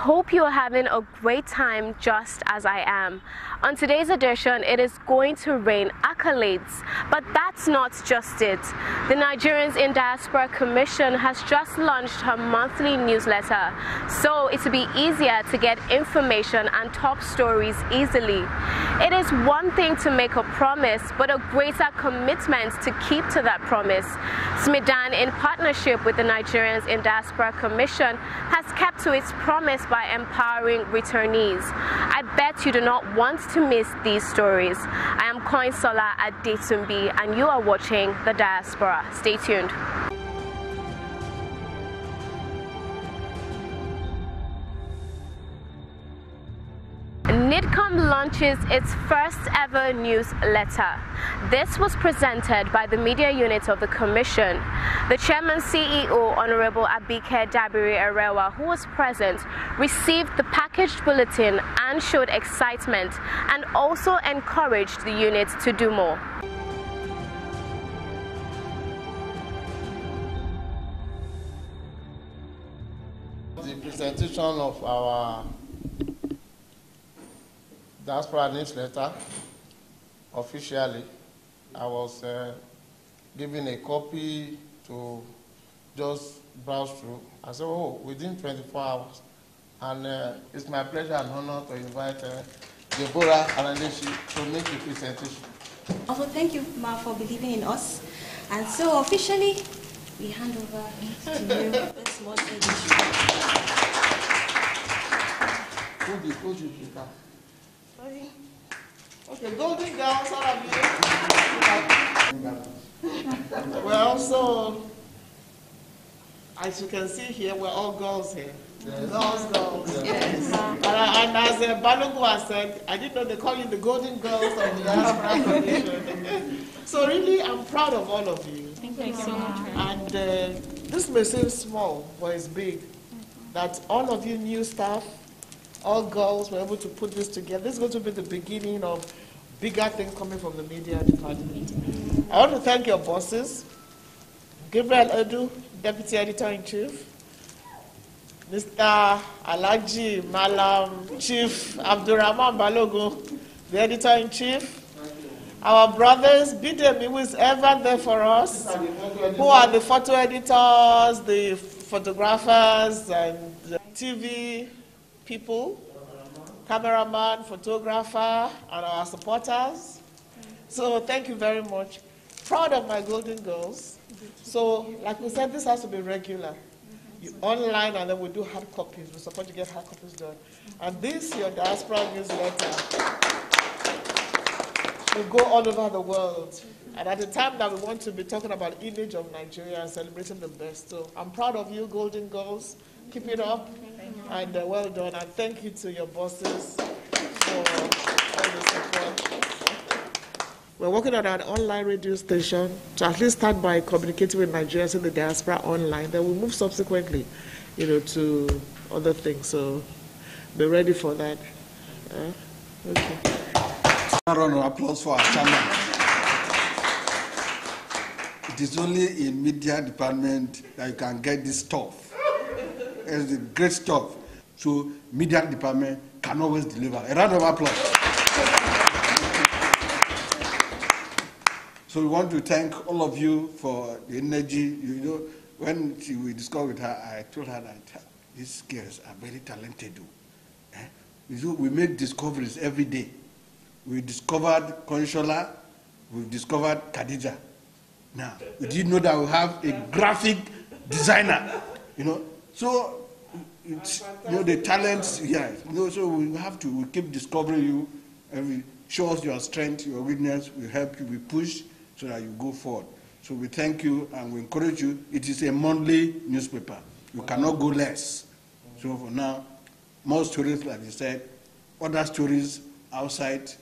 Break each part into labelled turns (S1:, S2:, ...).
S1: hope you are having a great time just as I am. On today's edition, it is going to rain accolades, but that's not just it. The Nigerians in Diaspora Commission has just launched her monthly newsletter, so it will be easier to get information and top stories easily. It is one thing to make a promise, but a greater commitment to keep to that promise. SMEDAN, in partnership with the Nigerians in Diaspora Commission, has kept to its promise by empowering returnees. I bet you do not want to miss these stories. I am Koinsola at Datumbi, and you are watching The Diaspora. Stay tuned. NIDCOM launches its first ever newsletter. This was presented by the media unit of the Commission. The chairman CEO, Honorable Abike Dabiri Erewa, who was present, received the packaged bulletin and showed excitement and also encouraged the unit to do more.
S2: The presentation of our diaspora newsletter officially. I was uh, given a copy to just browse through. I said, oh, within 24 hours. And uh, it's my pleasure and honor to invite uh, Deborah Alandeshi to make the presentation.
S3: Also, thank you, Ma, for believing in us. And so, officially, we hand over to you this month's Sorry.
S2: Okay, golden girls, all of you. well, so as you can see here, we're all girls here. Girls, girls. Yes. And, I- and as uh, Balogun said, I didn't know they call you the golden girls of the diaspora commission. so really, I'm proud of all of you.
S4: Thank you so much.
S2: And uh, this may seem small, but it's big. That all of you new staff, all girls were able to put this together. This is going to be the beginning of bigger things coming from the media department. I want to thank your bosses, Gabriel Edu, Deputy Editor-in-Chief, Mr. Alaji Malam, Chief Abdurrahman Balogun, the Editor-in-Chief, our brothers, Bidemi, who is ever there for us, who are the photo editors, the photographers, and the TV people, cameraman, photographer, and our supporters. So thank you very much. Proud of my golden girls. So, like we said, this has to be regular. You online and then we do hard copies. We support you get hard copies done. And this, your diaspora newsletter, will go all over the world. And at the time that we want to be talking about image of Nigeria and celebrating the best. So I'm proud of you, Golden Girls. Keep it up. And uh, well done. And thank you to your bosses for all the support. We're working on an online radio station to at least start by communicating with Nigerians in the diaspora online. Then we'll move subsequently, you know, to other things. So be ready for that. Uh, okay.
S5: round of applause for our chairman. It is only in media department that you can get this stuff. It's the great stuff. So media department can always deliver. A round of applause. So we want to thank all of you for the energy. You know, when she, we discussed with her, I told her that these girls are very talented. Eh? We make discoveries every day. We discovered Conshola, we've discovered Khadija. Now, we didn't know that we have a graphic designer, you know. So, it's, you know, the talents, yeah. You know, so we have to we keep discovering you, and we show us your strength, your weakness, we help you, we push so that you go forward. So we thank you and we encourage you. It is a monthly newspaper. You cannot go less. So for now, more stories, like you said, other stories outside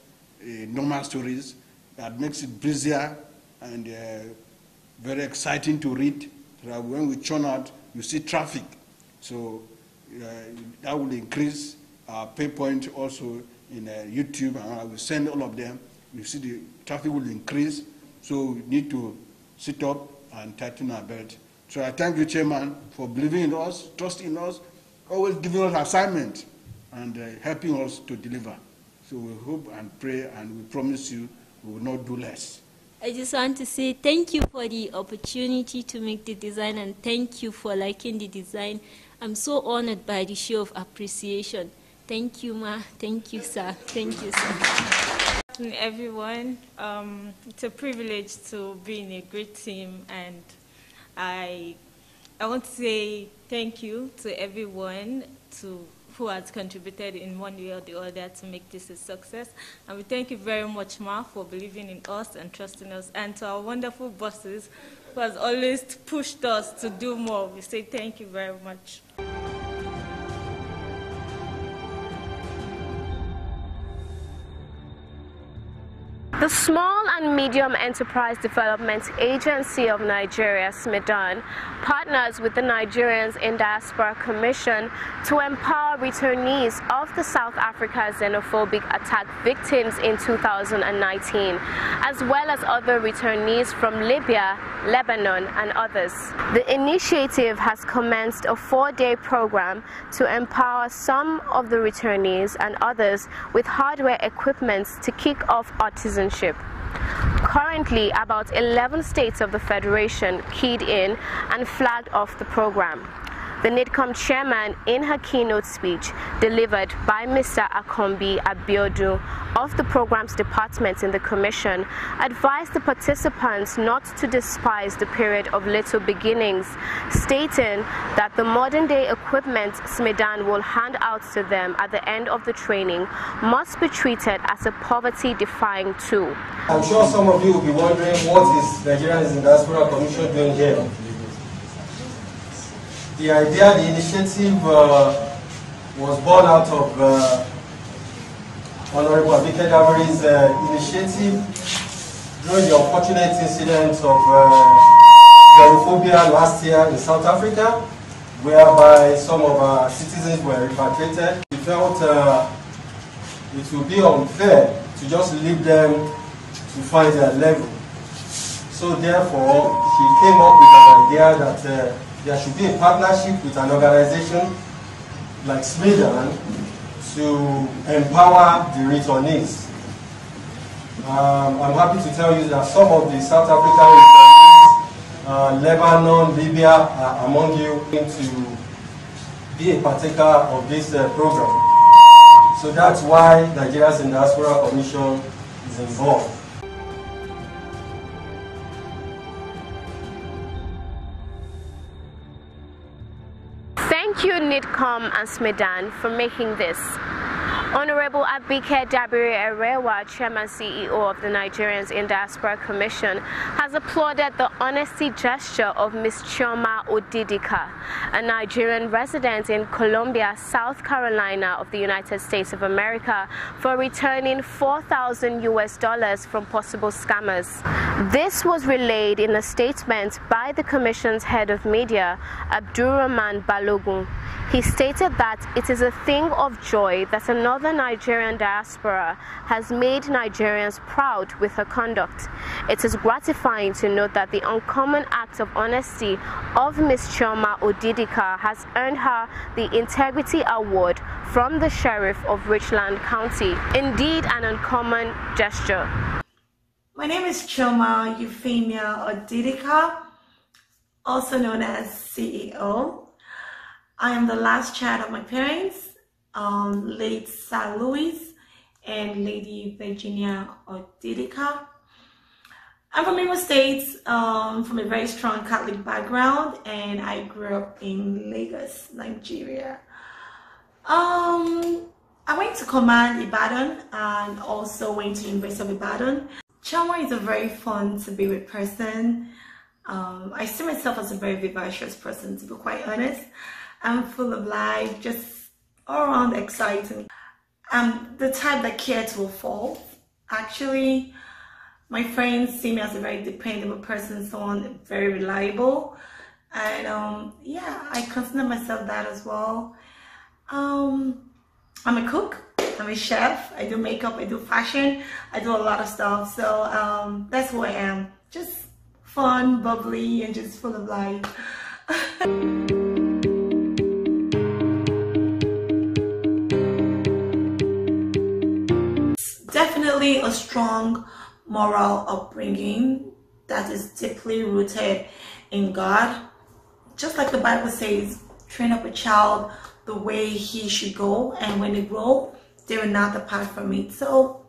S5: uh, normal stories that makes it busier and uh, very exciting to read. So that when we churn out, you see traffic. So that will increase our pay point also in uh, YouTube, and I will send all of them. You see the traffic will increase, so we need to sit up and tighten our belt. So I thank you, Chairman, for believing in us, trusting us, always giving us assignment, and uh, helping us to deliver. So we hope and pray and we promise you we will not do less.
S4: I just want to say thank you for the opportunity to make the design and thank you for liking the design. I'm so honored by the show of appreciation. Thank you, Ma. Thank you, sir. Thank you, sir.
S6: Everyone, um, it's a privilege to be in a great team, and I, I want to say thank you to everyone to who has contributed in one way or the other to make this a success. And we thank you very much, Ma, for believing in us and trusting us, and to our wonderful bosses who has always pushed us to do more. We say thank you very much.
S1: The Small and Medium Enterprise Development Agency of Nigeria, SMEDAN, partners with the Nigerians in Diaspora Commission to empower returnees of the South Africa xenophobic attack victims in 2019, as well as other returnees from Libya, Lebanon, and others. The initiative has commenced a four-day program to empower some of the returnees and others with hardware equipment to kick off autism citizenship. Currently, about 11 states of the Federation keyed in and flagged off the program. The NIDCOM chairman, in her keynote speech delivered by Mr. Akombi Abiodu of the Programs Department in the Commission, advised the participants not to despise the period of little beginnings, stating that the modern day equipment SMEDAN will hand out to them at the end of the training must be treated as a poverty defying tool.
S7: I'm sure some of you will be wondering what is Nigerians in Diaspora Commission doing here? The idea, the initiative uh, was born out of uh, Honorable Abike Dabiri's uh, initiative during the unfortunate incident of uh, xenophobia last year in South Africa, whereby some of our citizens were repatriated. We felt uh, it would be unfair to just leave them to find their level. So therefore, he came up with an idea that uh, there should be a partnership with an organization like SMEDAN to empower the returnees. Um, I'm happy to tell you that some of the South African returnees, uh, Lebanon, Libya are among you to be a partaker of this uh, program. So that's why Nigeria's Diaspora Commission is involved.
S1: NIDCOM and SMEDAN, for making this. Honorable Abike Dabiri Erewa, Chairman CEO of the Nigerians in Diaspora Commission, has applauded the honesty gesture of Ms. Chioma Odidika, a Nigerian resident in Columbia, South Carolina of the United States of America, for returning 4,000 US dollars from possible scammers. This was relayed in a statement by the Commission's head of media, Abdurrahman Balogun. He stated that it is a thing of joy that another Nigerian diaspora has made Nigerians proud with her conduct. It is gratifying to note that the uncommon act of honesty of Ms. Chioma Odidika has earned her the Integrity Award from the Sheriff of Richland County. Indeed, an uncommon gesture.
S8: My name is Chioma Euphemia Odidika, also known as CEO. I am the last child of my parents, um, late Sir Louis and Lady Virginia Odidika. I'm from Imo State, um, from a very strong Catholic background, and I grew up in Lagos, Nigeria. Um, I went to Command Ibadan and also went to University of Ibadan. Chioma is a very fun to be with person. Um, I see myself as a very vivacious person, to be quite honest. I'm full of life, just all around exciting. I'm the type that cares will fall. Actually, my friends see me as a very dependable person, someone very reliable. And um, yeah, I consider myself that as well. Um, I'm a cook, I'm a chef, I do makeup, I do fashion, I do a lot of stuff. So um, that's who I am. Just fun, bubbly, and just full of life. a strong moral upbringing that is deeply rooted in God. Just like the Bible says, train up a child the way he should go, and when they grow, they will not depart from it. So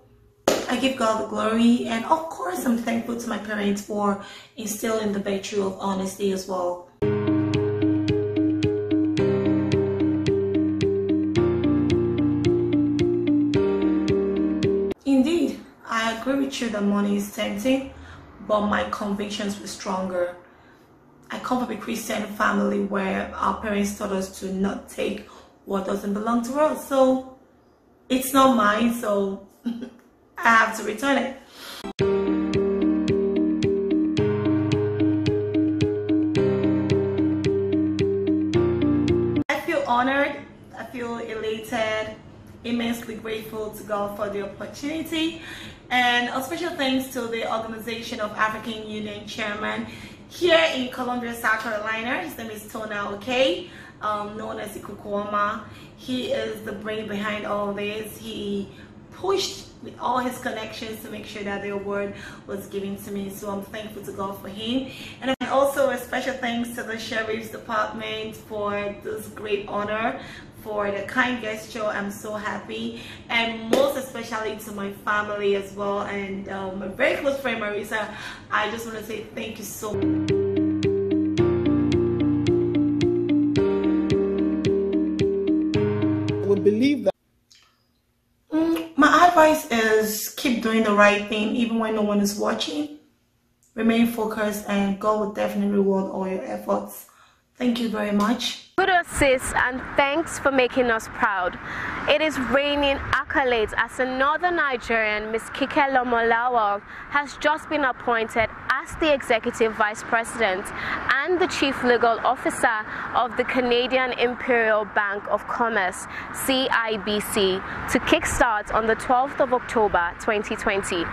S8: I give God the glory, and of course, I'm thankful to my parents for instilling the virtue of honesty as well. Agree that money is tempting, but my convictions were stronger. I come from a Christian family where our parents taught us to not take what doesn't belong to us. So it's not mine, so I have to return it. I feel honored, I feel elated, immensely grateful to God for the opportunity and a special thanks to the Organization of African Union Chairman here in Columbia, South Carolina. His name is Tona Okay, um, known as Ikukwama. He is the brain behind all this. He pushed with all his connections to make sure that the award was given to me. So I'm thankful to God for him. And also a special thanks to the Sheriff's Department for this great honor for the kind gesture. I'm so happy. And most especially to my family as well. And um, a very close friend, Marisa. I just want to say thank you so much.
S2: We believe that.
S8: Mm, my advice is keep doing the right thing even when no one is watching. Remain focused and God will definitely reward all your efforts. Thank you very much.
S1: Kudos, sis, and thanks for making us proud. It is raining accolades as another Nigerian, Ms. Kikelomo Lawal, has just been appointed as the Executive Vice President and the Chief Legal Officer of the Canadian Imperial Bank of Commerce, CIBC, to kickstart on the 12th of October 2020.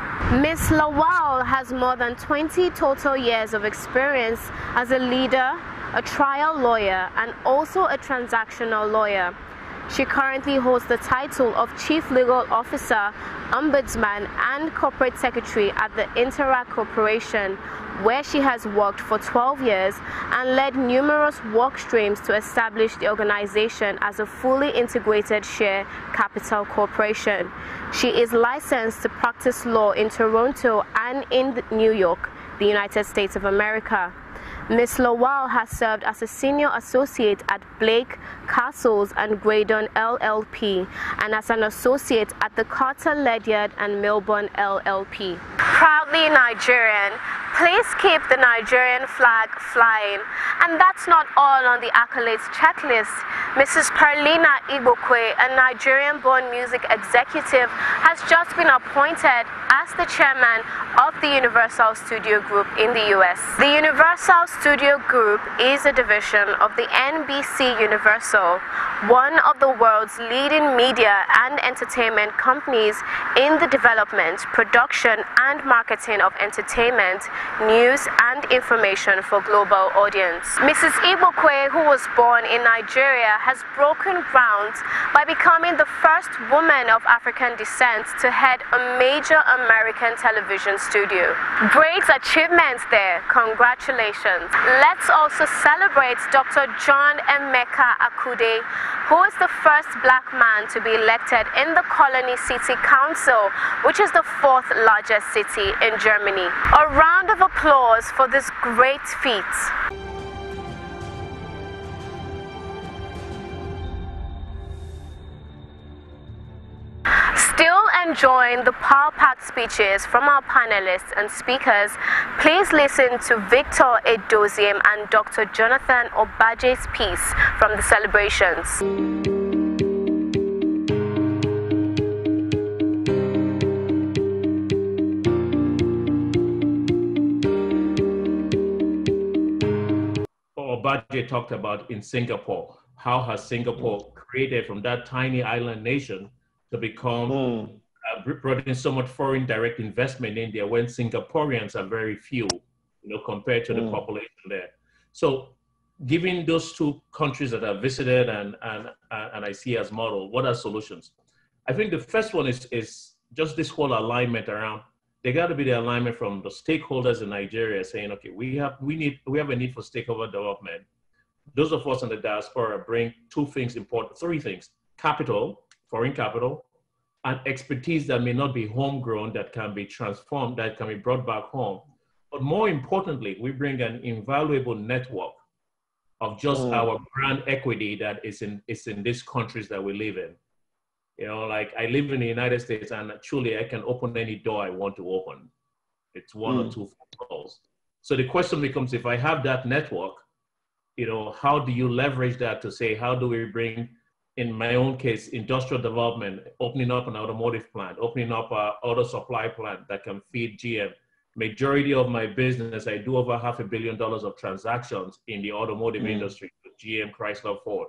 S1: Ms. Lawal has more than 20 total years of experience as a leader, a trial lawyer, and also a transactional lawyer. She currently holds the title of Chief Legal Officer, Ombudsman, and Corporate Secretary at the Interac Corporation, where she has worked for 12 years and led numerous work streams to establish the organization as a fully integrated share capital corporation. She is licensed to practice law in Toronto and in New York, the United States of America. Ms. Lawal has served as a senior associate at Blake, Cassels and Graydon LLP and as an associate at the Carter Ledyard and Milburn LLP. Proudly Nigerian, please keep the Nigerian flag flying. And that's not all on the accolades checklist. Mrs. Pearlena Igbokwe, a Nigerian-born music executive, has just been appointed as the chairman of the Universal Studio Group in the US. The Universal Studio Group is a division of the NBC Universal, one of the world's leading media and entertainment companies in the development, production, and marketing of entertainment, news, and information for global audience. Mrs. Igbokwe, who was born in Nigeria, has broken ground by becoming the first woman of African descent to head a major American television studio. Great achievements there. Congratulations. Let's also celebrate Dr. John Emeka Akude, who is the first black man to be elected in the Cologne City Council, which is the fourth largest city in Germany. A round of applause for this great feat. Enjoying the power-packed speeches from our panelists and speakers, please listen to Victor Edozien and Dr. Jonathan Obaje's piece from the celebrations.
S9: Obaje talked about in Singapore. How has Singapore created from that tiny island nation to become
S10: Mm.
S9: Brought in so much foreign direct investment in there when Singaporeans are very few, you know, compared to the
S10: Mm.
S9: population there. So, given those two countries that I've visited and and and I see as model, what are solutions? I think the first one is is just this whole alignment around there got to be the alignment from the stakeholders in Nigeria saying, okay, we have we need we have a need for stakeholder development. Those of us in the diaspora bring two things important, three things: capital, foreign capital, and expertise that may not be homegrown, that can be transformed, that can be brought back home. But more importantly, we bring an invaluable network of just mm. our brand equity that is in is in these countries that we live in. You know, like I live in the United States and truly I can open any door I want to open. It's one mm. or two phone calls. So the question becomes if I have that network, you know, how do you leverage that to say, how do we bring, in my own case, industrial development, opening up an automotive plant, opening up an auto supply plant that can feed GM. Majority of my business, I do over half a billion dollars of transactions in the automotive mm. industry, GM, Chrysler, Ford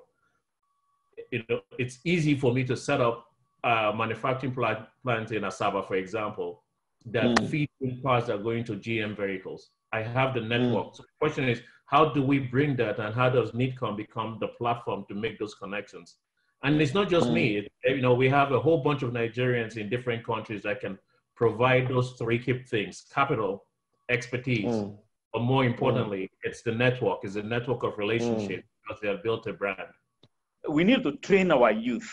S9: you know, it's easy for me to set up a manufacturing plant, plant in Asaba, for example, that mm. feed parts that are going to GM vehicles. I have the network. Mm. So the question is, how do we bring that and how does NIDCOM become the platform to make those connections? And it's not just mm. me, you know, we have a whole bunch of Nigerians in different countries that can provide those three key things, capital, expertise, mm. but more importantly, mm. it's the network, it's a network of relationships mm. because they have built a brand
S10: we need to train our youth,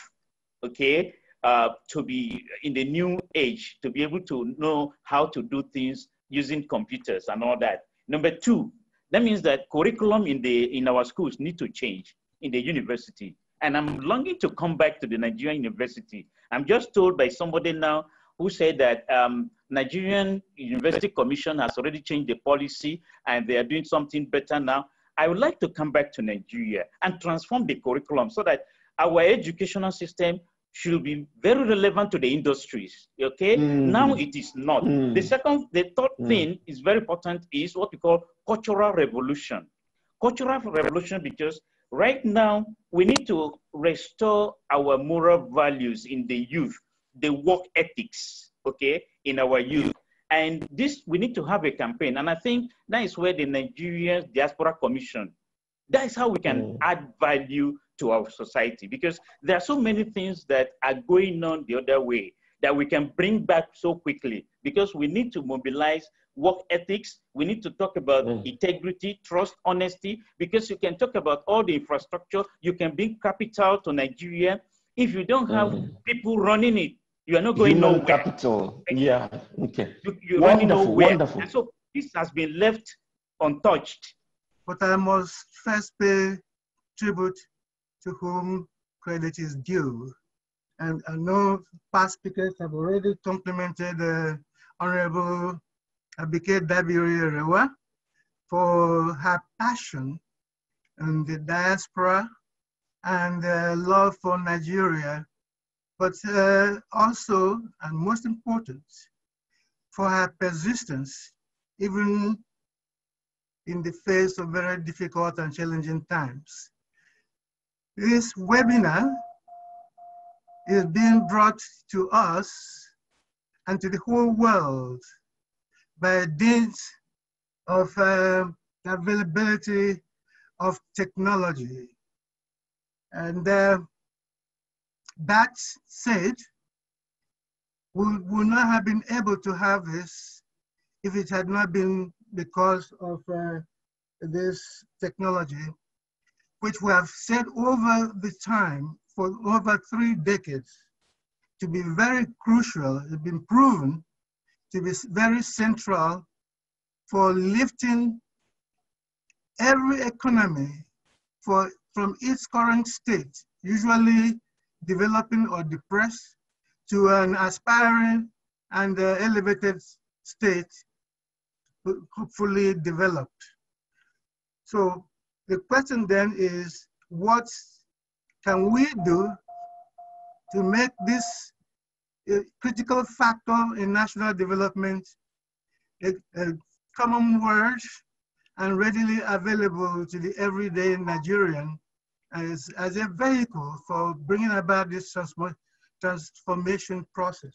S10: okay, uh, to be in the new age, to be able to know how to do things using computers and all that. Number two, that means that curriculum in the in our schools need to change in the university. And I'm longing to come back to the Nigerian university. I'm just told by somebody now who said that um, Nigerian University Commission has already changed the policy and they are doing something better now. I would like to come back to Nigeria and transform the curriculum so that our educational system should be very relevant to the industries. Okay, mm. now it is not. Mm. The second, the third mm. thing is very important is what we call cultural revolution. Cultural revolution because right now we need to restore our moral values in the youth, the work ethics. Okay, in our youth. And this, we need to have a campaign. And I think that is where the Nigerian Diaspora Commission, that is how we can mm. add value to our society because there are so many things that are going on the other way that we can bring back so quickly because we need to mobilize work ethics. We need to talk about mm. integrity, trust, honesty, because you can talk about all the infrastructure. You can bring capital to Nigeria. If you don't have mm. people running it, you are not going
S11: Human
S10: nowhere.
S11: capital. Yeah. Okay.
S10: You, you're
S11: wonderful.
S10: nowhere.
S11: Wonderful.
S10: And so this has been left untouched.
S12: But I must first pay tribute to whom credit is due. And I know past speakers have already complimented uh, Honorable Abike Dabiri for her passion in the diaspora and uh, love for Nigeria but uh, also, and most important, for her persistence, even in the face of very difficult and challenging times. This webinar is being brought to us and to the whole world by dint of uh, availability of technology. And uh, that said, we would not have been able to have this if it had not been because of uh, this technology, which we have said over the time for over three decades to be very crucial, it's been proven to be very central for lifting every economy for, from its current state, usually developing or depressed to an aspiring and uh, elevated state, hopefully developed. So the question then is, what can we do to make this a critical factor in national development a, a common word and readily available to the everyday Nigerian as, as a vehicle for bringing about this transformation process.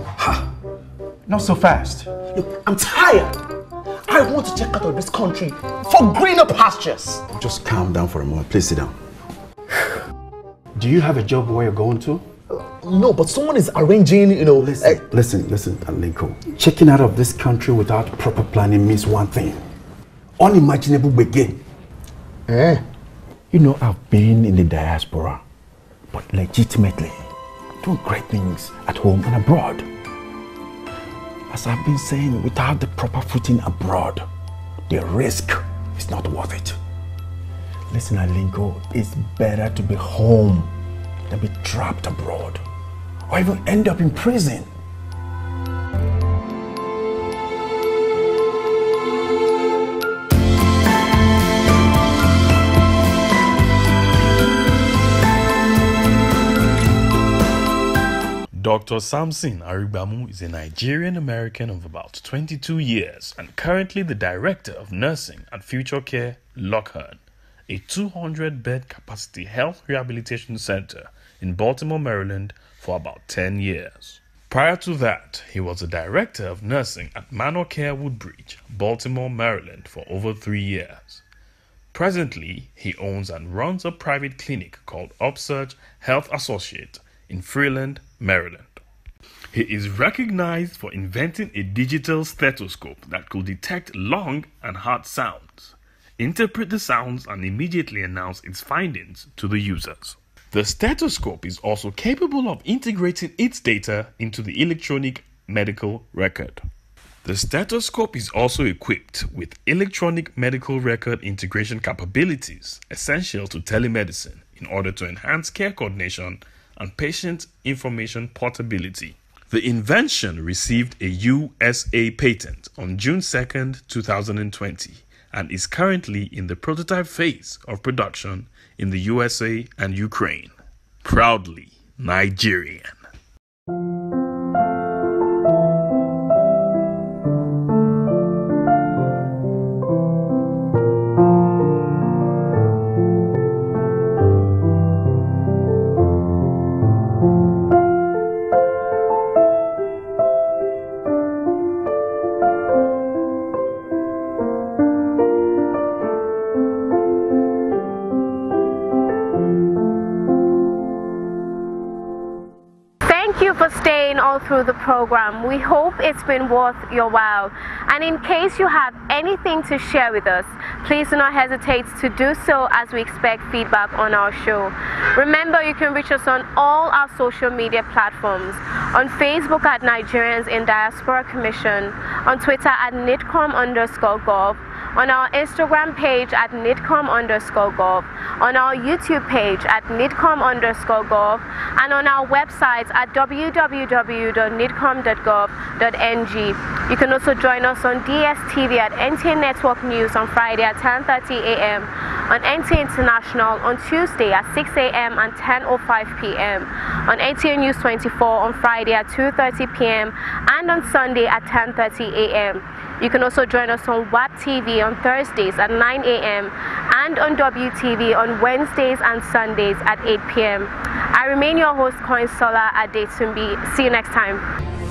S13: Ha! Not so fast. Look, I'm tired. I want to check out of this country for greener pastures.
S14: Just calm down for a moment. Please sit down.
S13: Do you have a job where you're going to? no, but someone is arranging, you know.
S14: Listen, listen, listen, Alinko. Checking out of this country without proper planning means one thing unimaginable begin.
S13: Eh?
S14: You know, I've been in the diaspora, but legitimately doing great things at home and abroad. As I've been saying, without the proper footing abroad, the risk is not worth it. Listen, Alinko, it's better to be home than be trapped abroad or even end up in prison.
S15: Dr. Samson Arigbamu is a Nigerian American of about 22 years and currently the Director of Nursing at Future Care Lochearn, a 200 bed capacity health rehabilitation center in Baltimore, Maryland for about 10 years. Prior to that, he was the Director of Nursing at Manor Care Woodbridge, Baltimore, Maryland for over three years. Presently, he owns and runs a private clinic called Upsurge Health Associate in Freeland, Maryland. He is recognized for inventing a digital stethoscope that could detect lung and heart sounds, interpret the sounds, and immediately announce its findings to the users. The stethoscope is also capable of integrating its data into the electronic medical record. The stethoscope is also equipped with electronic medical record integration capabilities essential to telemedicine in order to enhance care coordination and patient information portability. The invention received a USA patent on June 2, 2020, and is currently in the prototype phase of production in the USA and Ukraine. Proudly Nigerian.
S1: Thank you for staying all through the program. We hope it's been worth your while. And in case you have anything to share with us, please do not hesitate to do so as we expect feedback on our show. Remember, you can reach us on all our social media platforms on Facebook at Nigerians in Diaspora Commission, on Twitter at NIDCOM underscore gov, on our Instagram page at NIDCOM underscore gov, on our YouTube page at NIDCOM underscore gov, and on our website at www.nidcom.gov.ng. You can also join us on DSTV at NTN Network News on Friday at 10.30 a.m., on NT International on Tuesday at 6 a.m. and 10.05 p.m., on NTN News 24 on Friday at 2.30 p.m., and on Sunday at 10.30 a.m. You can also join us on WAP TV on Thursdays at 9 a.m. and on WTV on Wednesdays and Sundays at 8 p.m. I remain your host, Coinsola Adetumbi. See you next time.